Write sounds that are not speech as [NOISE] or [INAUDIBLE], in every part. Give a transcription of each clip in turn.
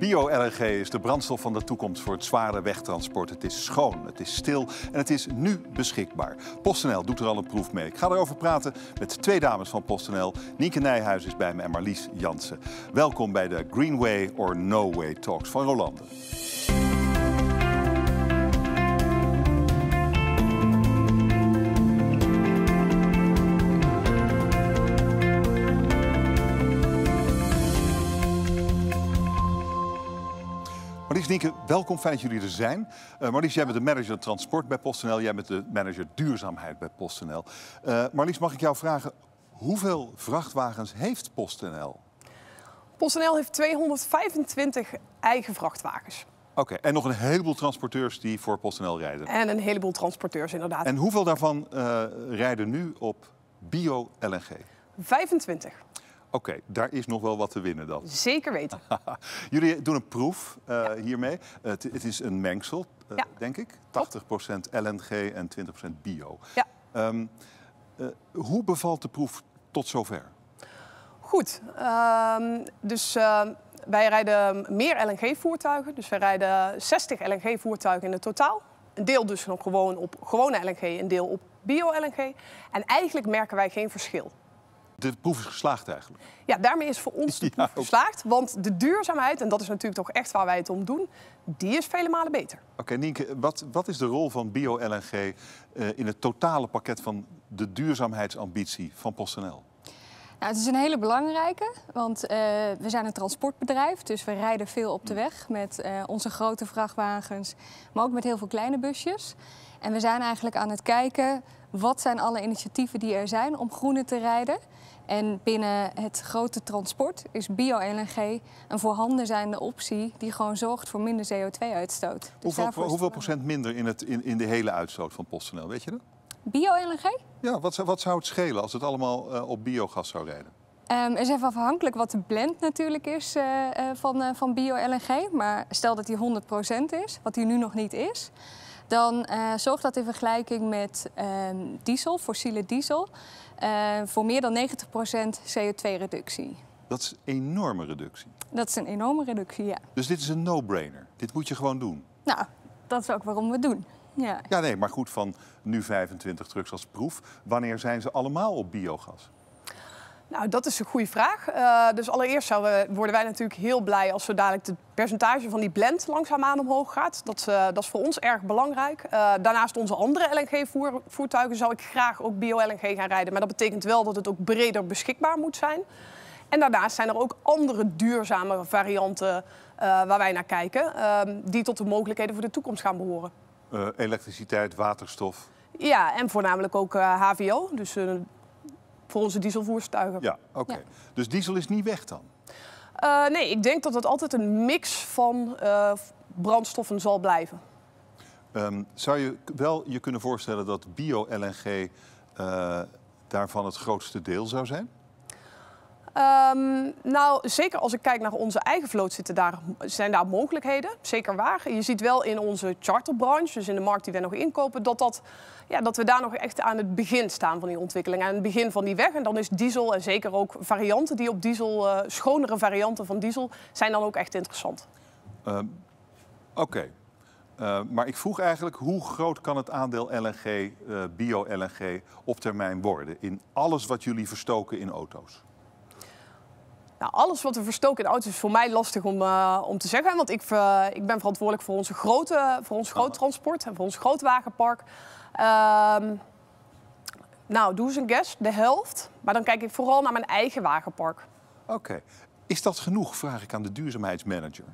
Bio-LNG is de brandstof van de toekomst voor het zware wegtransport. Het is schoon, het is stil en het is nu beschikbaar. PostNL doet er al een proef mee. Ik ga erover praten met twee dames van PostNL. Nienke Nijhuis is bij me en Marlies Jansen. Welkom bij de Greenway or No Way Talks van Rolande. Marlies, Nienke, welkom. Fijn dat jullie er zijn. Uh, Marlies, jij bent de manager transport bij PostNL. Jij bent de manager duurzaamheid bij PostNL. Uh, Marlies, mag ik jou vragen, hoeveel vrachtwagens heeft PostNL? PostNL heeft 225 eigen vrachtwagens. Oké, okay, en nog een heleboel transporteurs die voor PostNL rijden. En een heleboel transporteurs, inderdaad. En hoeveel daarvan uh, rijden nu op bio-LNG? 25. Oké, okay, daar is nog wel wat te winnen dan. [LAUGHS] Zeker weten. [LAUGHS] Jullie doen een proef uh, ja. hiermee. Uh, het is een mengsel, uh, ja. denk ik. 80% LNG en 20% bio. Ja. Um, hoe bevalt de proef tot zover? Goed. Um, dus wij rijden meer LNG-voertuigen. Dus wij rijden 60 LNG-voertuigen in het totaal. Een deel dus nog gewoon op gewone LNG, een deel op bio-LNG. En eigenlijk merken wij geen verschil. De proef is geslaagd eigenlijk. Ja, daarmee is voor ons de [LAUGHS] proef ja, geslaagd. Want de duurzaamheid, en dat is natuurlijk toch echt waar wij het om doen, die is vele malen beter. Oké, okay, Nienke, wat, wat is de rol van bio-LNG uh, in het totale pakket van de duurzaamheidsambitie van PostNL? Nou, het is een hele belangrijke, want uh, we zijn een transportbedrijf, dus we rijden veel op de weg met uh, onze grote vrachtwagens, maar ook met heel veel kleine busjes. En we zijn eigenlijk aan het kijken wat zijn alle initiatieven die er zijn om groener te rijden. En binnen het grote transport is bio-LNG een voorhanden zijnde optie die gewoon zorgt voor minder CO2-uitstoot. Dus hoeveel, hoeveel procent minder in, het, in, in de hele uitstoot van PostNL, weet je dat? Bio-LNG? Ja, wat, wat zou het schelen als het allemaal uh, op biogas zou rijden? Um, is even afhankelijk wat de blend natuurlijk is uh, uh, van, van bio-LNG. Maar stel dat die 100% is, wat die nu nog niet is. Dan zorgt dat in vergelijking met ehm, diesel, fossiele diesel, voor meer dan 90% CO2-reductie. Dat is een enorme reductie. Dat is een enorme reductie, ja. Dus dit is een no-brainer. Dit moet je gewoon doen. Nou, dat is ook waarom we het doen. Ja. ja, nee, maar goed, van nu 25 trucks als proef. Wanneer zijn ze allemaal op biogas? Nou, dat is een goede vraag. Uh, dus allereerst worden wij natuurlijk heel blij als zo dadelijk het percentage van die blend langzaamaan omhoog gaat. Dat, uh, dat is voor ons erg belangrijk. Uh, daarnaast onze andere LNG-voertuigen zou ik graag ook bio-LNG gaan rijden. Maar dat betekent wel dat het ook breder beschikbaar moet zijn. En daarnaast zijn er ook andere duurzame varianten waar wij naar kijken, die tot de mogelijkheden voor de toekomst gaan behoren. Elektriciteit, waterstof. Ja, en voornamelijk ook HVO. Dus voor onze dieselvoertuigen. Ja, oké. Okay. Ja. Dus diesel is niet weg dan? Nee, ik denk dat het altijd een mix van brandstoffen zal blijven. Um, zou je wel je kunnen voorstellen dat bio-LNG daarvan het grootste deel zou zijn? Um, nou, zeker als ik kijk naar onze eigen vloot zitten daar, zijn daar mogelijkheden. Zeker waar. Je ziet wel in onze charterbranche, dus in de markt die wij nog inkopen, dat, dat, ja, dat we daar nog echt aan het begin staan van die ontwikkeling. Aan het begin van die weg. En dan is diesel en zeker ook varianten die op diesel, uh, schonere varianten van diesel, zijn dan ook echt interessant. Uh, Oké. Uh, maar ik vroeg eigenlijk, hoe groot kan het aandeel LNG, uh, bio-LNG, op termijn worden in alles wat jullie verstoken in auto's? Nou, alles wat we verstoken in auto's is voor mij lastig om, uh, om te zeggen. Want ik, uh, ik ben verantwoordelijk voor, onze grote, voor ons groot transport en voor ons grootwagenpark. Uh, nou, doe eens een guess, de helft. Maar dan kijk ik vooral naar mijn eigen wagenpark. Oké. Okay. Is dat genoeg, vraag ik aan de duurzaamheidsmanager?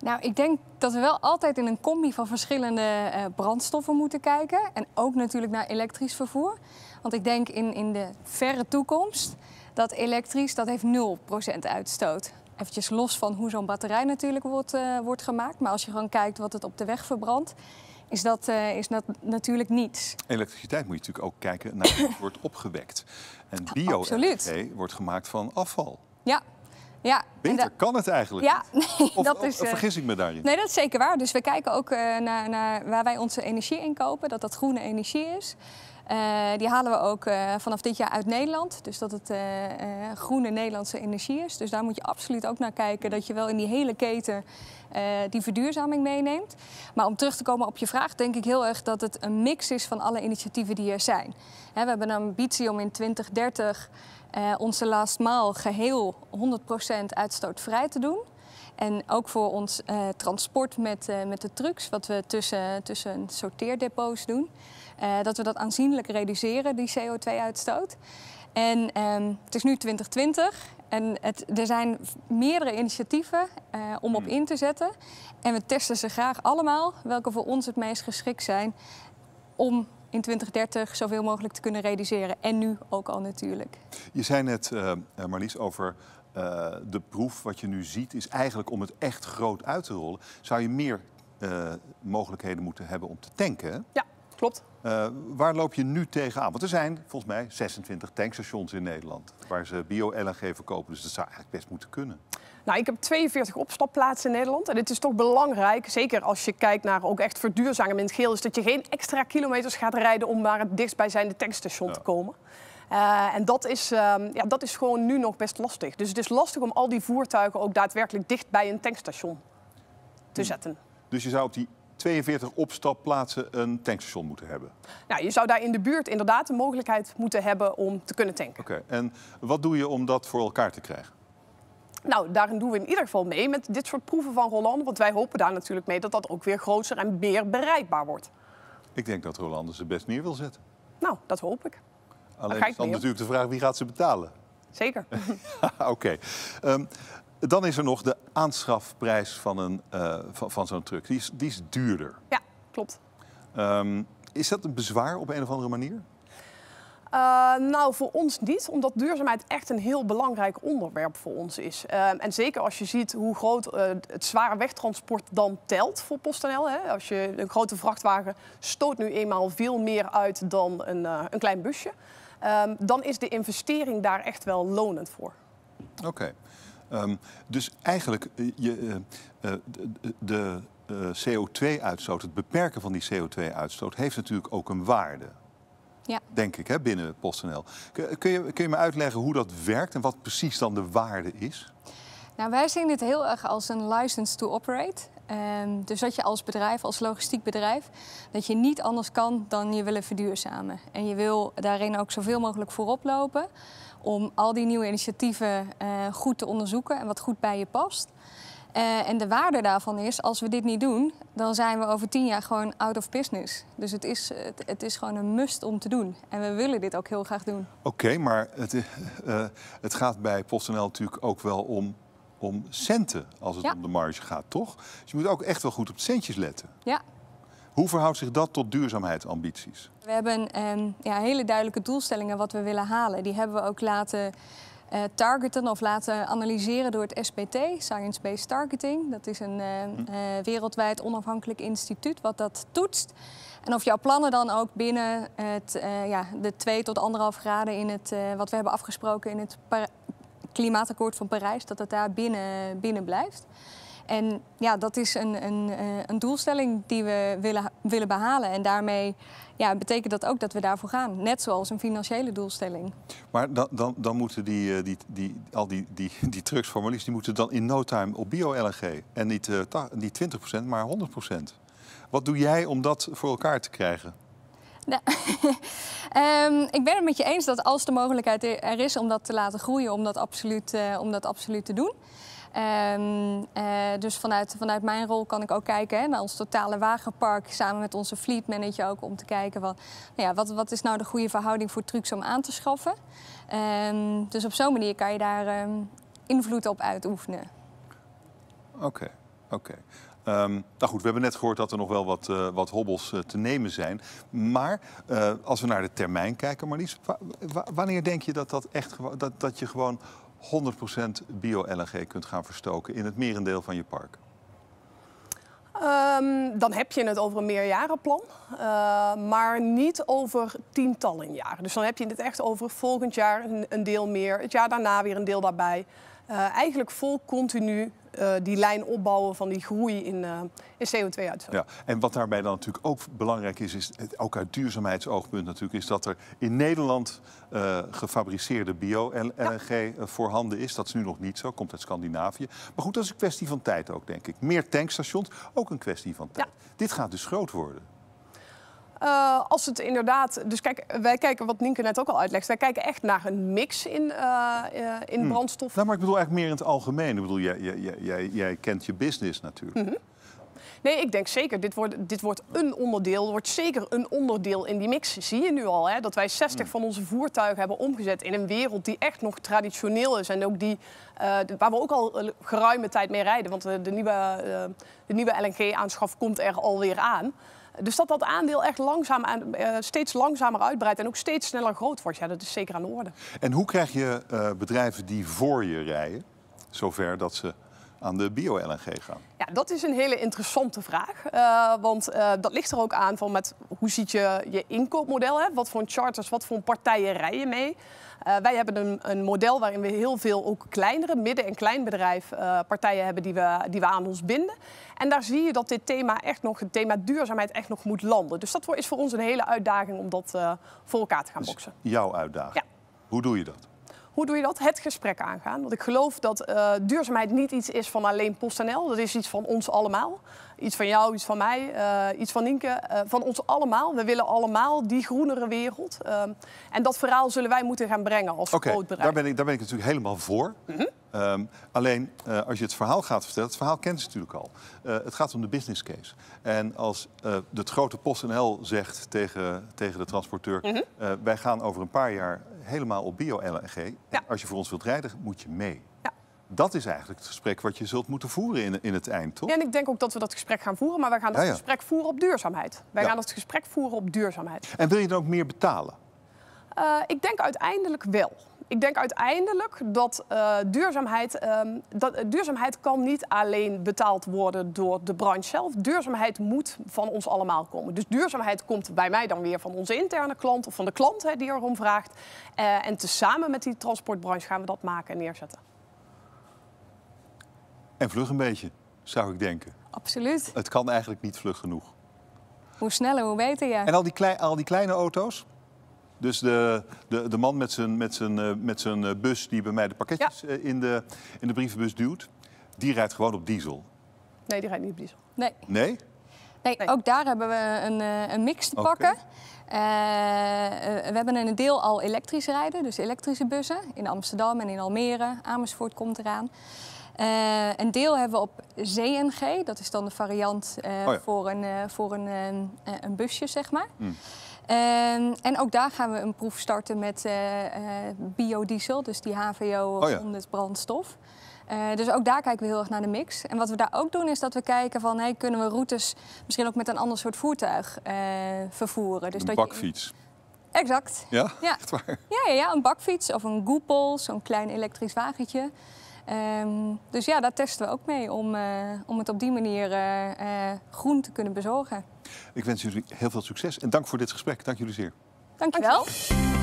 Nou, ik denk dat we wel altijd in een combi van verschillende uh, brandstoffen moeten kijken. En ook natuurlijk naar elektrisch vervoer. Want ik denk in, in de verre toekomst dat elektrisch, dat heeft 0% uitstoot. Eventjes los van hoe zo'n batterij natuurlijk wordt, uh, wordt gemaakt. Maar als je gewoon kijkt wat het op de weg verbrandt, is dat, uh, is dat natuurlijk niets. Elektriciteit moet je natuurlijk ook kijken naar hoe het [LAUGHS] wordt opgewekt. En bio-energie wordt gemaakt van afval. Ja, ja, Beter kan het eigenlijk. Ja, [LAUGHS] nee, of, dat is. Of vergis ik me daarin? Nee, dat is zeker waar. Dus we kijken ook uh, naar, naar, waar wij onze energie inkopen, dat dat groene energie is. Die halen we ook vanaf dit jaar uit Nederland. Dus dat het groene Nederlandse energie is. Dus daar moet je absoluut ook naar kijken dat je wel in die hele keten die verduurzaming meeneemt. Maar om terug te komen op je vraag, denk ik heel erg dat het een mix is van alle initiatieven die er zijn. we hebben een ambitie om in 2030 onze last mile geheel 100% uitstootvrij te doen. En ook voor ons uh, transport met, uh, met de trucks, wat we tussen, tussen sorteerdepots doen. Uh, dat we dat aanzienlijk reduceren, die CO2-uitstoot. En um, het is nu 2020 en het, er zijn meerdere initiatieven om op hmm. in te zetten. En we testen ze graag allemaal, welke voor ons het meest geschikt zijn om in 2030 zoveel mogelijk te kunnen reduceren. En nu ook al natuurlijk. Je zei net, Marlies, over uh, de proef, wat je nu ziet, is eigenlijk om het echt groot uit te rollen. Zou je meer uh, mogelijkheden moeten hebben om te tanken? Ja, klopt. Uh, waar loop je nu tegenaan? Want er zijn volgens mij 26 tankstations in Nederland waar ze bio-LNG verkopen. Dus dat zou eigenlijk best moeten kunnen. Nou, ik heb 42 opstapplaatsen in Nederland. En dit is toch belangrijk, zeker als je kijkt naar ook echt verduurzaming in het geel, is dat je geen extra kilometers gaat rijden om naar het dichtstbijzijnde tankstation ja. te komen. Uh, en dat is, um, ja, dat is gewoon nu nog best lastig. Dus het is lastig om al die voertuigen ook daadwerkelijk dicht bij een tankstation te hmm. zetten. Dus je zou op die 42 opstapplaatsen een tankstation moeten hebben? Nou, je zou daar in de buurt inderdaad de mogelijkheid moeten hebben om te kunnen tanken. Oké, en wat doe je om dat voor elkaar te krijgen? Nou, daarin doen we in ieder geval mee met dit soort proeven van Roland. Want wij hopen daar natuurlijk mee dat dat ook weer groter en meer bereikbaar wordt. Ik denk dat Roland ze best neer wil zetten. Nou, dat hoop ik. Alleen is dan natuurlijk de vraag wie gaat ze betalen. Zeker. [LAUGHS] [LAUGHS] Oké. Ehm, dan is er nog de aanschafprijs van, een, uh, van, van zo'n truck. Die is, die is duurder. Ja, klopt. Um, is dat een bezwaar op een of andere manier? Uh, nou, voor ons niet, omdat duurzaamheid echt een heel belangrijk onderwerp voor ons is. Uh, en zeker als je ziet hoe groot uh, het zware wegtransport dan telt voor PostNL. Hè. Als je een grote vrachtwagen stoot nu eenmaal veel meer uit dan een, een klein busje. Um, dan is de investering daar echt wel lonend voor. Oké. Okay. Um, dus eigenlijk, je, de, de CO2-uitstoot, het beperken van die CO2-uitstoot, heeft natuurlijk ook een waarde. Ja. Denk ik, hè, binnen PostNL. Kun je, kun je me uitleggen hoe dat werkt en wat precies dan de waarde is? Nou, wij zien dit heel erg als een license to operate. Um, dus dat je als bedrijf, als logistiek bedrijf, dat je niet anders kan dan je willen verduurzamen. En je wil daarin ook zoveel mogelijk voorop lopen om al die nieuwe initiatieven uh, goed te onderzoeken en wat goed bij je past. Uh, en de waarde daarvan is, als we dit niet doen, dan zijn we over tien jaar gewoon out of business. Dus het is, het, is gewoon een must om te doen. En we willen dit ook heel graag doen. Oké, maar het, uh, het gaat bij PostNL natuurlijk ook wel om, om centen als het om de marge gaat, toch? Dus je moet ook echt wel goed op centjes letten. Ja. Hoe verhoudt zich dat tot duurzaamheidsambities? We hebben um, ja, hele duidelijke doelstellingen wat we willen halen. Die hebben we ook laten uh, targeten of laten analyseren door het SBT, Science Based Targeting. Dat is een uh, uh, wereldwijd onafhankelijk instituut wat dat toetst. En of jouw plannen dan ook binnen het, ja, de 2 tot 1,5 graden in het, wat we hebben afgesproken in het klimaatakkoord van Parijs, dat het daar binnen, binnen blijft. En ja, dat is een, een, een doelstelling die we willen, willen behalen. En daarmee ja, betekent dat ook dat we daarvoor gaan. Net zoals een financiële doelstelling. Maar dan, dan, dan moeten die, eh, die, die, al die, die, die trucksformuliers die moeten dan in no time op bio-LNG. En niet, uh, niet 20%, maar 100%. Wat doe jij om dat voor elkaar te krijgen? [LAUGHS] Nou, ik ben het met je eens dat als de mogelijkheid er is om dat te laten groeien, om dat absoluut, uh, om dat absoluut te doen. Um, uh, dus vanuit, vanuit mijn rol kan ik ook kijken hè, naar ons totale wagenpark samen met onze fleet manager ook om te kijken wat, nou ja, wat, wat is nou de goede verhouding voor trucks om aan te schaffen. Um, dus op zo'n manier kan je daar invloed op uitoefenen. Oké, oké. Um, nou goed, we hebben net gehoord dat er nog wel wat, uh, wat hobbels uh, te nemen zijn. Maar uh, als we naar de termijn kijken, Marlies, wanneer denk je dat, dat, echt, dat, dat je gewoon 100% bio-LNG kunt gaan verstoken in het merendeel van je park? Um, dan heb je het over een meerjarenplan, maar niet over tientallen jaren. Dus dan heb je het echt over volgend jaar een, deel meer, het jaar daarna weer een deel daarbij. Eigenlijk vol continu eh, die lijn opbouwen van die groei in, uh, in CO2-uitstoot. Ja, en wat daarbij dan natuurlijk ook belangrijk is, is ook uit duurzaamheidsoogpunt natuurlijk, is dat er in Nederland uh, gefabriceerde bio-LNG ja. voorhanden is. Dat is nu nog niet zo, komt uit Scandinavië. Maar goed, dat is een kwestie van tijd ook, denk ik. Meer tankstations, ook een kwestie van tijd. Ja. Dit gaat dus groot worden. Uh, als het inderdaad. Dus kijk, wij kijken wat Nienke net ook al uitlegt. Wij kijken echt naar een mix in, uh, uh, in hmm. brandstof. Nou, maar ik bedoel eigenlijk meer in het algemeen. Ik bedoel, jij, jij, jij, jij kent je business natuurlijk. Mm -hmm. Nee, ik denk zeker. Dit wordt, dit wordt een onderdeel. wordt zeker een onderdeel in die mix. Zie je nu al, hè? Dat wij 60 mm. van onze voertuigen hebben omgezet in een wereld die echt nog traditioneel is. En ook die, waar we ook al geruime tijd mee rijden. Want de, nieuwe, de nieuwe LNG-aanschaf komt er alweer aan. Dus dat dat aandeel echt langzaam aan, uh, steeds langzamer uitbreidt en ook steeds sneller groot wordt, ja, dat is zeker aan de orde. En hoe krijg je uh, bedrijven die voor je rijden, zover dat ze aan de bio-LNG gaan? Ja, dat is een hele interessante vraag. Uh, want uh, dat ligt er ook aan van met hoe ziet je je inkoopmodel? Hè? Wat voor charters, wat voor partijen rij je mee? Uh, wij hebben een, een, model waarin we heel veel ook kleinere, midden- en kleinbedrijf partijen hebben die we, die we aan ons binden. En daar zie je dat dit thema echt nog, het thema duurzaamheid echt nog moet landen. Dus dat is voor ons een hele uitdaging om dat voor elkaar te gaan dus boksen. Jouw uitdaging? Ja. Hoe doe je dat? Hoe doe je dat? Het gesprek aangaan. Want ik geloof dat uh, duurzaamheid niet iets is van alleen PostNL. Dat is iets van ons allemaal. Iets van jou, iets van mij, uh, iets van Nienke. Uh, van ons allemaal. We willen allemaal die groenere wereld. en dat verhaal zullen wij moeten gaan brengen als okay, groot bedrijf. Daar ben, ik, daar ben ik natuurlijk helemaal voor. Mm -hmm. um, alleen als je het verhaal gaat vertellen, het verhaal kent ze natuurlijk al. het gaat om de business case. En als het grote PostNL zegt tegen, tegen de transporteur... Mm -hmm. wij gaan over een paar jaar helemaal op bio-LNG. Ja. Als je voor ons wilt rijden, moet je mee. Ja. Dat is eigenlijk het gesprek wat je zult moeten voeren in, in het eind, toch? Ja, en ik denk ook dat we dat gesprek gaan voeren, maar wij gaan dat ja, gesprek voeren op duurzaamheid. Wij gaan het gesprek voeren op duurzaamheid. En wil je dan ook meer betalen? Uh, ik denk uiteindelijk wel ik denk uiteindelijk dat, uh, duurzaamheid, um, dat uh, duurzaamheid kan niet alleen betaald worden door de branche zelf. Duurzaamheid moet van ons allemaal komen. Dus duurzaamheid komt bij mij dan weer van onze interne klant of van de klant hè, die erom vraagt. Uh, en tezamen met die transportbranche gaan we dat maken en neerzetten. En vlug een beetje, zou ik denken. Absoluut. Het kan eigenlijk niet vlug genoeg. Hoe sneller, hoe beter, ja. En al die, klei, al die kleine auto's? Dus de, de, de man met zijn, met, zijn, uh, met zijn uh, bus die bij mij de pakketjes ja. uh, in, de, in de brievenbus duwt, die rijdt gewoon op diesel. Nee, die rijdt niet op diesel. Nee. Nee? Nee, nee. ook daar hebben we een, een mix te pakken. Okay. we hebben een deel al elektrisch rijden, dus elektrische bussen. In Amsterdam en in Almere. Amersfoort komt eraan. een deel hebben we op CNG, dat is dan de variant oh ja. voor, een, voor een, een busje, zeg maar. Mm. Um, en ook daar gaan we een proef starten met uh, uh, biodiesel, dus die HVO oh ja. 100 brandstof. Uh, dus ook daar kijken we heel erg naar de mix. En wat we daar ook doen is dat we kijken van hey, kunnen we routes misschien ook met een ander soort voertuig vervoeren. Dus een dat bakfiets. Je... Exact. Ja? ja? Echt waar? Ja, ja, ja, een bakfiets of een goepel, zo'n klein elektrisch wagentje. Um, dus ja, daar testen we ook mee om, om het op die manier groen te kunnen bezorgen. Ik wens jullie heel veel succes en dank voor dit gesprek. Dank jullie zeer. Dank je wel.